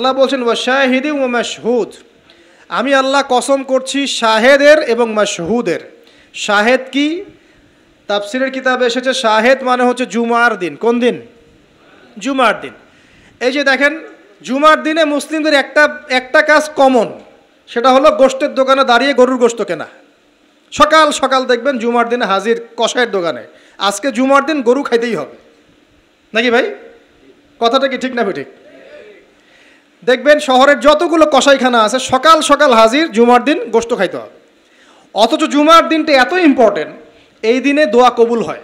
আল্লাহ বলছেন ও শাহিদি ও মাশহুদ। আমি আল্লাহ কসম করছি শাহেদের এবং মাশহুদের। শাহেদ কি? তাফসিরের কিতাবে এসেছে, শাহেদ মানে হচ্ছে জুমার দিন। কোন দিন? জুমার দিন। এই যে দেখেন, জুমার দিনে মুসলিমদের একটা একটা কাজ কমন, সেটা হলো গোষ্ঠের দোকানে দাঁড়িয়ে গরুর গোশত কেনা। সকাল সকাল দেখবেন জুমার দিনে হাজির কষায়ের দোকানে। আজকে জুমার দিন গরু খাইতেই হবে। নাকি ভাই? কথাটা কি ঠিক না ঠিক দেখবেন শহরের যতগুলো কষাইখানা আছে, সকাল সকাল হাজির, জুমার দিন গোস্ত খাইতে হবে। অথচ জুমার দিনটা এত ইম্পর্টেন্ট এই দিনে দোয়া কবুল হয়।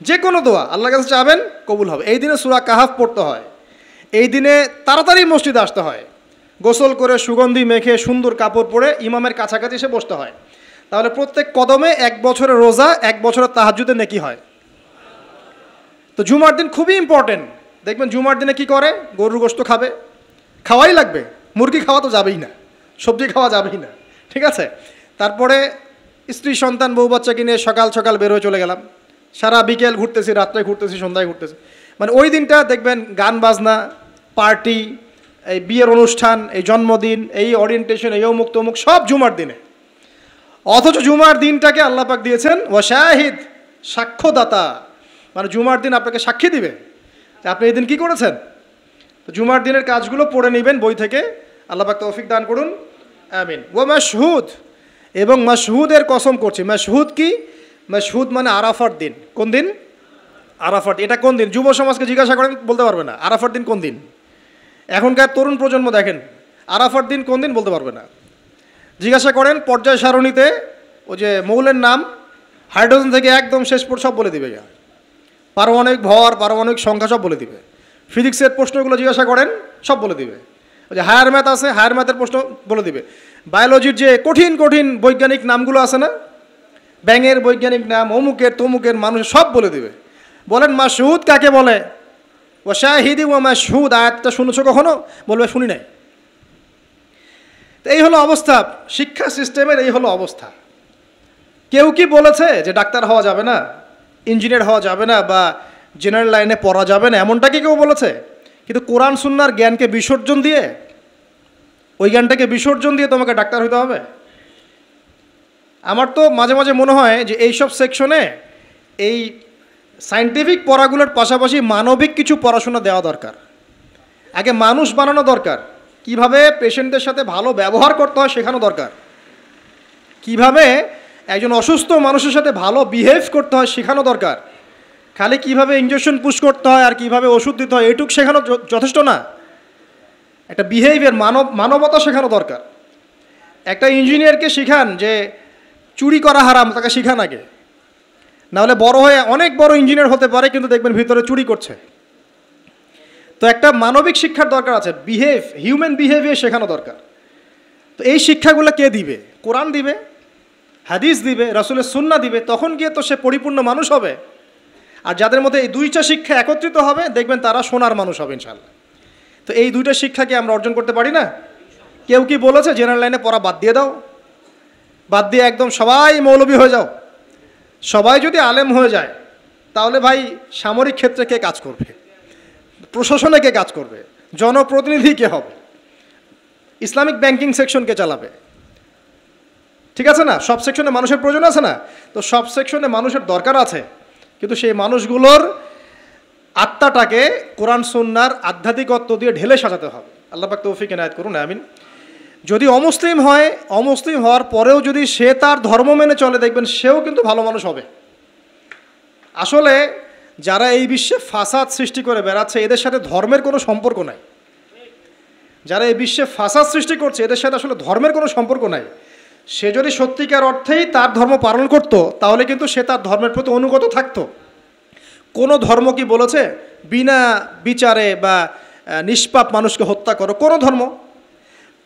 যে কোনো দোয়া, আল্লাহর কাছে চাবেন, কবুল হবে। এই দিনে সুরা কাহাফ পড়তে হয়। এই দিনে তাড়াতাড়ি মসজিদে আসতে হয়। গোসল করে সুগন্ধি মেখে সুন্দর কাপড় পরে ইমামের কাছাকাছি এসে বসতে হয়। তাহলে প্রত্যেক কদমে এক বছরের রোজা, এক বছরের তাহাজুদে নেকি হয়। তো জুমার দিন খুবই ইম্পর্টেন্ট দেখবেন জুমার দিনে কি করে? গরুর গোস্ত খাবে। খাওয়াই লাগবে। মুরগি খাওয়া তো যাবেই না। সবজি খাওয়া যাবেই না। ঠিক আছে? তারপরে স্ত্রী, সন্তান, বউ বাচ্চাকে নিয়ে সকাল সকাল বের হয়ে চলে গেলাম। সারা বিকেল ঘুরতেছি, রাত্রে ঘুরতেছি, সন্ধ্যায় ঘুরতেছি। মানে ওই দিনটা দেখবেন গান, বাজনা, পার্টি, এই বিয়ের অনুষ্ঠান, এই জন্মদিন, এই ওরিয়েন্টেশন এই অমুক তমুক, সব জুমার দিনে। অথচ জুমার দিনটাকে আল্লাপাক দিয়েছেন ওয়াশাহিদ সাক্ষ্যদাতা। মানে জুমার দিন আপনাকে সাক্ষী দিবে। আপনি এই দিন কী করেছেন? জুমার দিনের কাজগুলো পড়ে নেবেন বই থেকে। আল্লাপাক তৌফিক দান করুন। আমিন। ও মাসহুদ এবং মাসহুদের কসম করছি। মাসহুদ কি? মাসহুদ মানে আরাফার দিন। কোন দিন? আরাফার এটা কোন দিন? যুব সমাজকে জিজ্ঞাসা করেন, বলতে পারবে না। আরাফার দিন কোন দিন? এখনকার তরুণ প্রজন্ম দেখেন, আরাফার দিন কোন দিন বলতে পারবে না। জিজ্ঞাসা করেন পর্যায় সারণীতে, ওই যে মৌলের নাম, হাইড্রোজেন থেকে একদম শেষ পর সব বলে দিবে। পারমাণবিক ভর, পারমাণবিক সংখ্যা সব বলে দিবে। ফিজিক্সের প্রশ্নগুলো জিজ্ঞাসা করেন, সব বলে দিবে। যে হায়ার ম্যাথ আছে, হায়ার ম্যাথের প্রশ্ন বলে দিবে। বায়োলজির যে কঠিন কঠিন বৈজ্ঞানিক নামগুলো আছে না, ব্যাঙের বৈজ্ঞানিক নাম, অমুকের, তমুকের মানুষ সব বলে দিবে। বলেন মাসুদ কাকে বলে? ও শাহিদি ও মা মাসুদ আয়াতটা শুনেছো কখনো? বলবে, শুনি নাই। তো এই হলো অবস্থা, শিক্ষা সিস্টেমের এই হলো অবস্থা। কেউ কি বলেছে যে ডাক্তার হওয়া যাবে না, ইঞ্জিনিয়ার হওয়া যাবে না, বা জেনারেল লাইনে পড়া যাবে না, এমনটা কি কেউ বলেছে? কিন্তু কোরআন, সুন্নার জ্ঞানকে বিসর্জন দিয়ে, ওই জ্ঞানটাকে বিসর্জন দিয়ে তোমাকে ডাক্তার হতে হবে? আমার তো মাঝে মাঝে মনে হয় যে এইসব সেকশনে এই সাইন্টিফিক পড়াগুলোর পাশাপাশি মানবিক কিছু পড়াশোনা দেওয়া দরকার। আগে মানুষ বানানো দরকার। কীভাবে পেশেন্টদের সাথে ভালো ব্যবহার করতে হয় শেখানো দরকার। কীভাবে একজন অসুস্থ মানুষের সাথে ভালো বিহেভ করতে হয় শেখানো দরকার। খালি কীভাবে ইঞ্জেকশন পুশ করতে হয় আর কীভাবে ওষুধ দিতে হয়, এটুক শেখানো যথেষ্ট না। একটা বিহেভিয়ার মানব মানবতা শেখানো দরকার। একটা ইঞ্জিনিয়ারকে শেখান যে চুরি করা হারাম, তাকে শেখান আগে। নাহলে বড় হয়ে অনেক বড় ইঞ্জিনিয়ার হতে পারে, কিন্তু দেখবেন ভিতরে চুরি করছে। তো একটা মানবিক শিক্ষার দরকার আছে বিহেভ হিউম্যান বিহেভিয়ার শেখানো দরকার। তো এই শিক্ষাগুলো কে দিবে? কোরআন দিবে, হাদিস দিবে, রাসুলের সুন্না দিবে, তখন গিয়ে তো সে পরিপূর্ণ মানুষ হবে। আর যাদের মধ্যে এই দুইটা শিক্ষা একত্রিত হবে, দেখবেন তারা সোনার মানুষ হবে ইনশাল্লাহ তো এই দুইটা শিক্ষাকে আমরা অর্জন করতে পারি না? কেউ কি বলেছে, জেনারেল লাইনে পড়া বাদ দিয়ে দাও। বাদ দিয়ে একদম সবাই মৌলবী হয়ে যাও। সবাই যদি আলেম হয়ে যায়, তাহলে ভাই সামরিক ক্ষেত্রে কে কাজ করবে? প্রশাসনে কে কাজ করবে? জনপ্রতিনিধি কে হবে? ইসলামিক ব্যাংকিং সেকশন কে চালাবে? ঠিক আছে না? সব সেকশনে মানুষের প্রয়োজন আছে না? তো সব সেকশনে মানুষের দরকার আছে। কিন্তু সেই মানুষগুলোর আত্মাটাকে কোরআন সন্ন্যার আধ্যাত্মিকত্ব দিয়ে ঢেলে সাজাতে হবে। আল্লাহ পাক তৌফিক এনায়ত করুন, আমিন। যদি অমুসলিম হয়, অমুসলিম হওয়ার পরেও যদি সে তার ধর্ম মেনে চলে, দেখবেন সেও কিন্তু ভালো মানুষ হবে। আসলে যারা এই বিশ্বে ফাসাদ সৃষ্টি করে বেড়াচ্ছে, এদের সাথে ধর্মের কোনো সম্পর্ক নাই। যারা এই বিশ্বে ফাসাদ সৃষ্টি করছে, এদের সাথে আসলে ধর্মের কোনো সম্পর্ক নাই। সে যদি সত্যিকার অর্থেই তার ধর্ম পালন করত, তাহলে কিন্তু সে তার ধর্মের প্রতি অনুগত থাকত। কোনো ধর্ম কি বলেছে? বিনা বিচারে বা নিষ্পাপ মানুষকে হত্যা করো, কোনো ধর্ম।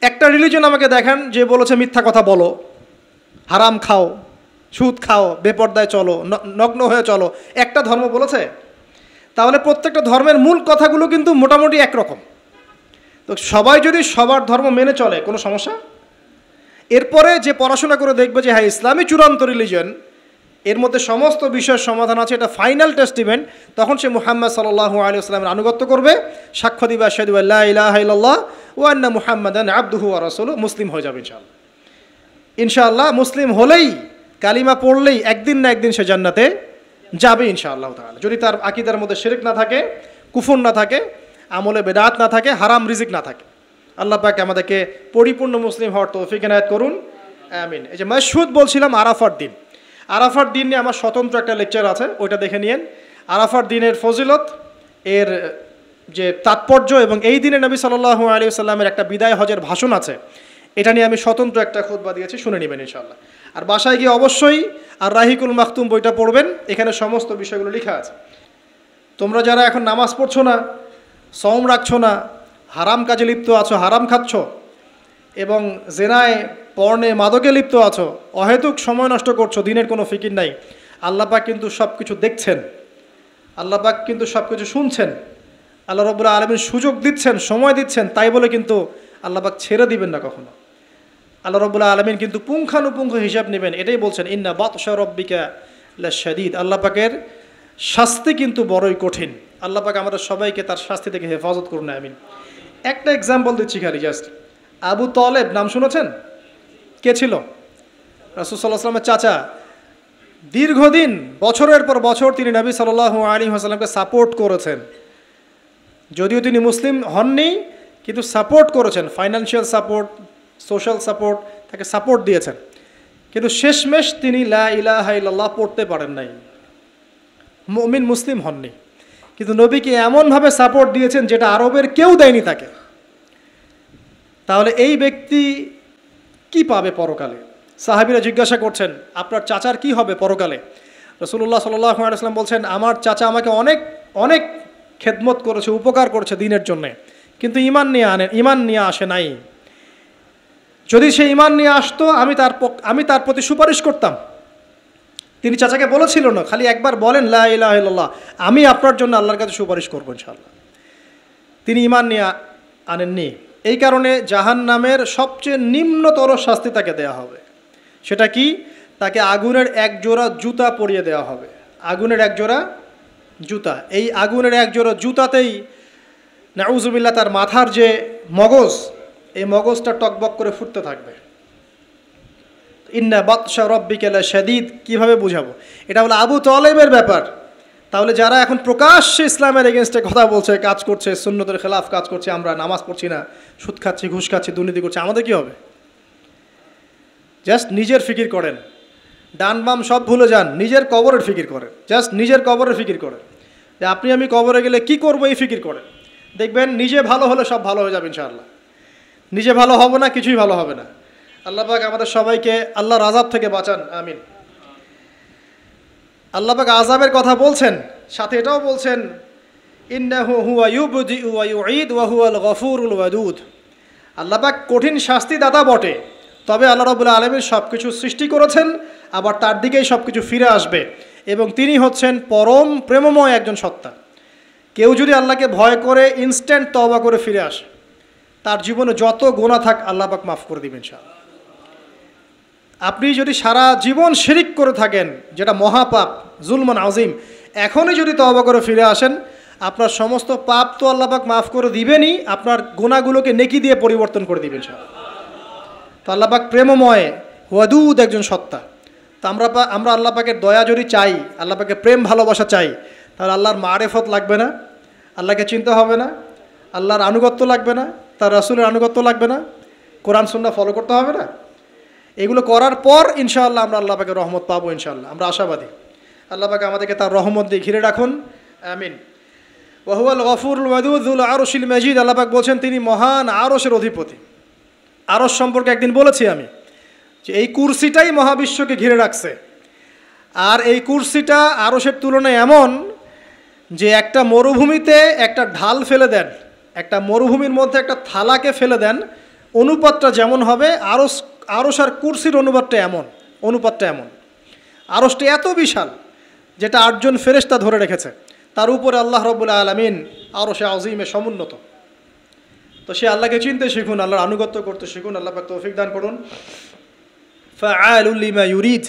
একটা রিলিজন আমাকে দেখান যে বলেছে মিথ্যা কথা বলো। হারাম খাও, সুদ খাও, বেপর্দায় চলো নগ্ন হয়ে চলো। একটা ধর্ম বলেছে? তাহলে প্রত্যেকটা ধর্মের মূল কথাগুলো কিন্তু মোটামুটি একরকম। তো সবাই যদি সবার ধর্ম মেনে চলে, কোনো সমস্যা? এরপরে যে পড়াশোনা করে দেখবে যে হ্যাঁ ইসলামী চূড়ান্ত রিলিজন এর মধ্যে সমস্ত বিষয়ের সমাধান আছে, এটা ফাইনাল টেস্টিমেন্ট তখন সে মুহাম্মদ সাল্লাহু আলী আসলামের আনুগত্য করবে, সাক্ষ্য দিবা শাহিদু আল্লাহ ইলাহ ইল্লাল্লাহ ওয়ান্না মুহাম্মাদান আব্দুহু রসুল মুসলিম হয়ে যাবে ইনশাআল্লাহ। ইনশাআল্লাহ মুসলিম হলেই, কালিমা পড়লেই একদিন না একদিন সে জান্নাতে যাবে ইনশাআল্লাহ তাহলে যদি তার আকিদার মধ্যে শিরিক না থাকে, কুফুর না থাকে, আমলে বেদাত না থাকে, হারাম রিজিক না থাকে। আল্লাহ পাকে আমাদেরকে পরিপূর্ণ মুসলিম হওয়ার তৌফিক এনায়ত করুন। আমিন। এই যে মাসুদ বলছিলাম আরাফার দিন। আরাফার দিন নিয়ে আমার স্বতন্ত্র একটা লেকচার আছে, ওইটা দেখে নিয়েন। আরাফার দিনের ফজিলত, এর যে তাৎপর্য এবং এই দিনে নবী সাল্লাহ আলী সাল্লামের একটা বিদায় হজের ভাষণ আছে, এটা নিয়ে আমি স্বতন্ত্র একটা খুতবা দিয়েছি, শুনে নেবেন ইনশাল্লাহ আর বাসায় গিয়ে অবশ্যই আর রাহিকুল মাখতুম বইটা পড়বেন, এখানে সমস্ত বিষয়গুলো লেখা আছে। তোমরা যারা এখন নামাজ পড়ছো না সম রাখছো না হারাম কাজে লিপ্ত আছো, হারাম খাচ্ছ। এবং জেনায় পর্ণে মাদকে লিপ্ত আছো, অহেতুক সময় নষ্ট করছ, দিনের কোনো ফিকির নাই। আল্লাপাক কিন্তু সব কিছু দেখছেন আল্লাপাক কিন্তু সব কিছু শুনছেন। আল্লাহ রবুল্লা আলমীর সুযোগ দিচ্ছেন, সময় দিচ্ছেন, তাই বলে কিন্তু আল্লাপাক ছেড়ে দিবেন না কখনো। আল্লাহ রবুল্লা আলমিন কিন্তু পুঙ্খানুপুঙ্খ হিসাব নেবেন, এটাই বলছেন, ইন্না বাতশা রব্বিকা শাদিদ আল্লাহ পাকের শাস্তি কিন্তু বড়ই কঠিন। আল্লাহ পাক আমাদের সবাইকে তার শাস্তি থেকে হেফাজত করুন, আমিন। একটা এক্সাম্পল দিচ্ছি খালি জাস্ট আবু তলেব, নাম শুনেছেন? কে ছিল? রাসুসাল্লাহ চাচা। দীর্ঘদিন, বছরের পর বছর তিনি নবী সাল্লাহ আলী হাসালামকে সাপোর্ট করেছেন। যদিও তিনি মুসলিম হননি, কিন্তু সাপোর্ট করেছেন। ফাইন্যান্সিয়াল সাপোর্ট সোশ্যাল সাপোর্ট তাকে সাপোর্ট দিয়েছেন। কিন্তু শেষমেশ তিনি লা ইলাহা ইল্লাল্লাহ পড়তে পারেন নাই। মমিন মুসলিম হননি। কিন্তু নবীকে এমনভাবে সাপোর্ট দিয়েছেন যেটা আরবের কেউ দেয়নি তাকে। তাহলে এই ব্যক্তি কি পাবে পরকালে? সাহাবিরা জিজ্ঞাসা করছেন, আপনার চাচার কি হবে পরকালে? রসুল্লাহ সাল্লাম বলছেন, আমার চাচা আমাকে অনেক অনেক খেদমত করেছে, উপকার করেছে দিনের জন্যে। কিন্তু ইমান নিয়ে আনে, ইমান নিয়ে আসে নাই। যদি সে ইমান নিয়ে আসতো, আমি তার আমি তার প্রতি সুপারিশ করতাম। তিনি চাচাকে বলেছিল না, খালি একবার বলেন লাহ আমি আপনার জন্য আল্লাহর কাছে সুপারিশ করব ইনশাল্লাহ তিনি ইমান নিয়ে আনেননি। এই কারণে জাহান নামের সবচেয়ে নিম্নতর শাস্তি তাকে দেয়া হবে। সেটা কি? তাকে আগুনের এক জোড়া জুতা পরিয়ে দেওয়া হবে। আগুনের এক জোড়া জুতা। এই আগুনের এক জোড়া জুতাতেই নাউজুবিল্লা তার মাথার যে মগজ, এই মগজটা টকবক করে ফুটতে থাকবে। ইন্না বাদশা রব্বিকেলা শাদিদ কীভাবে বুঝাবো? এটা হলো আবু তলেবের ব্যাপার। তাহলে যারা এখন প্রকাশ্যে ইসলামের এগেনস্টে কথা বলছে, কাজ করছে, সুন্নতের খেলাফ কাজ করছে, আমরা নামাজ পড়ছি না, সুদ খাচ্ছি, ঘুষ খাচ্ছি, দুর্নীতি করছি, আমাদের কী হবে? জাস্ট নিজের ফিকির করেন। ডান বাম সব ভুলে যান, নিজের কবরের ফিকির করেন। জাস্ট নিজের কবরের ফিকির করেন। যে আপনি আমি কবরে গেলে কি করব এই ফিকির করেন? দেখবেন নিজে ভালো হলে সব ভালো হয়ে যাবে ইনশাআল্লাহ। নিজে ভালো হবে না, কিছুই ভালো হবে না। আল্লাহ পাক আমাদের সবাইকে আল্লাহর রাজাব থেকে বাঁচান, আমিন। আল্লাহ পাক আজাবের কথা বলছেন, সাথে এটাও বলছেন, ইন্নাহু হুয়া ইউবদি ওয়া ইউঈদ ওয়া হুয়াল গফুরুল ওয়াদুদ। আল্লাহ পাক কঠিন শাস্তি দাতা বটে, তবে আল্লাহ রবুল্লা আলমীর সব কিছু সৃষ্টি করেছেন, আবার তার দিকেই সব কিছু ফিরে আসবে এবং তিনি হচ্ছেন পরম প্রেমময় একজন সত্তা। কেউ যদি আল্লাহকে ভয় করে ইনস্ট্যান্ট তবা করে ফিরে আসে, তার জীবনে যত গোনা থাক আল্লাহ পাক মাফ করে দিবেন সব আপনি যদি সারা জীবন শিরিক করে থাকেন, যেটা মহাপাপ, জুলমান আজিম এখনই যদি তবা করে ফিরে আসেন, আপনার সমস্ত পাপ তো আল্লাপাক মাফ করে দিবেনই, আপনার গোনাগুলোকে নেকি দিয়ে পরিবর্তন করে দিবেন সব। তো আল্লাপাক প্রেমময় ওয়াদুদ একজন সত্তা। তো আমরা আমরা আল্লাহ পাকের দয়া যদি চাই, আল্লাহ পাকে প্রেম ভালোবাসা চাই, তাহলে আল্লাহর মারেফত লাগবে না, আল্লাহকে চিনতে হবে না, আল্লাহর আনুগত্য লাগবে না, তার রাসুলের আনুগত্য লাগবে না, কোরআন সুন্না ফলো করতে হবে না? এগুলো করার পর ইনশাআল্লাহ আমরা আল্লাহ পাকে রহমত পাবো ইনশাআল্লাহ। আমরা আশাবাদী। আল্লাহ পাকে আমাদেরকে তার রহমত দিয়ে ঘিরে রাখুন। আমিন। ওহুয়াল গফুরুল ওয়াদুদুল আরশিল মজিদ। আল্লাপাক বলছেন, তিনি মহান আরসের অধিপতি। আরস সম্পর্কে একদিন বলেছি আমি যে এই কুরসিটাই মহাবিশ্বকে ঘিরে রাখছে। আর এই কুরসিটা আরসের তুলনায় এমন যে একটা মরুভূমিতে একটা ঢাল ফেলে দেন, একটা মরুভূমির মধ্যে একটা থালাকে ফেলে দেন অনুপাতটা যেমন হবে, আরস আরস আর কুরসির অনুপাতটা এমন অনুপাতটা এমন। আরসটা এত বিশাল যেটা আটজন ফেরেস্তা ধরে রেখেছে, তার উপরে আল্লাহ রবুল্লা আলমিন আরও সে আজিমে সমুন্নত। তো সে আল্লাহকে চিনতে শিখুন, আল্লাহর আনুগত্য করতে শিখুন, আল্লাহ পাক তৌফিক দান করুন। ফাআলুল্লিমা ইউরিদ,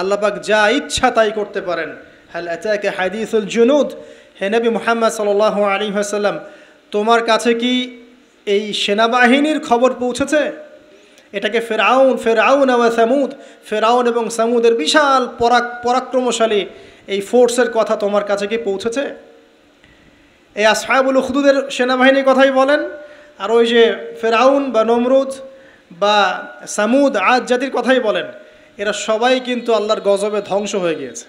আল্লাহ পাক যা ইচ্ছা তাই করতে পারেন। হাল আতাকে হাদিসুল জুনুদ, হে নবী মুহাম্মদ সাল্লাল্লাহু আলাইহি ওয়াসাল্লাম, তোমার কাছে কি এই সেনাবাহিনীর খবর পৌঁছেছে। এটাকে ফেরাউন ফেরাউন আওয়া সামুদ, ফেরাউন এবং সামুদের বিশাল পরাক, পরাক্রমশালী এই ফোর্সের কথা তোমার কাছে কি পৌঁছেছে? এই আসহাবুল উখদুদের সেনাবাহিনীর কথাই বলেন। আর ওই যে ফেরাউন বা নমরুদ বা সামুদ, আজ জাতির কথাই বলেন। এরা সবাই কিন্তু আল্লাহর গজবে ধ্বংস হয়ে গিয়েছে।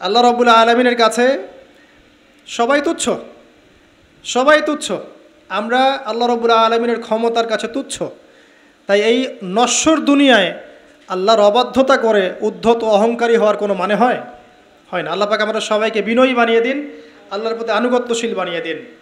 আল্লাহ রবুল্লা আলমিনের কাছে সবাই তুচ্ছ। সবাই তুচ্ছ। আমরা আল্লাহ রবুল্লা আলমিনের ক্ষমতার কাছে তুচ্ছ। তাই এই নশ্বর দুনিয়ায় আল্লাহর অবাধ্যতা করে উদ্ধত অহংকারী হওয়ার কোনো মানে হয়? হয় না। আল্লাহ পাক আমরা সবাইকে বিনয়ী বানিয়ে দিন, আল্লাহর প্রতি আনুগত্যশীল বানিয়ে দিন।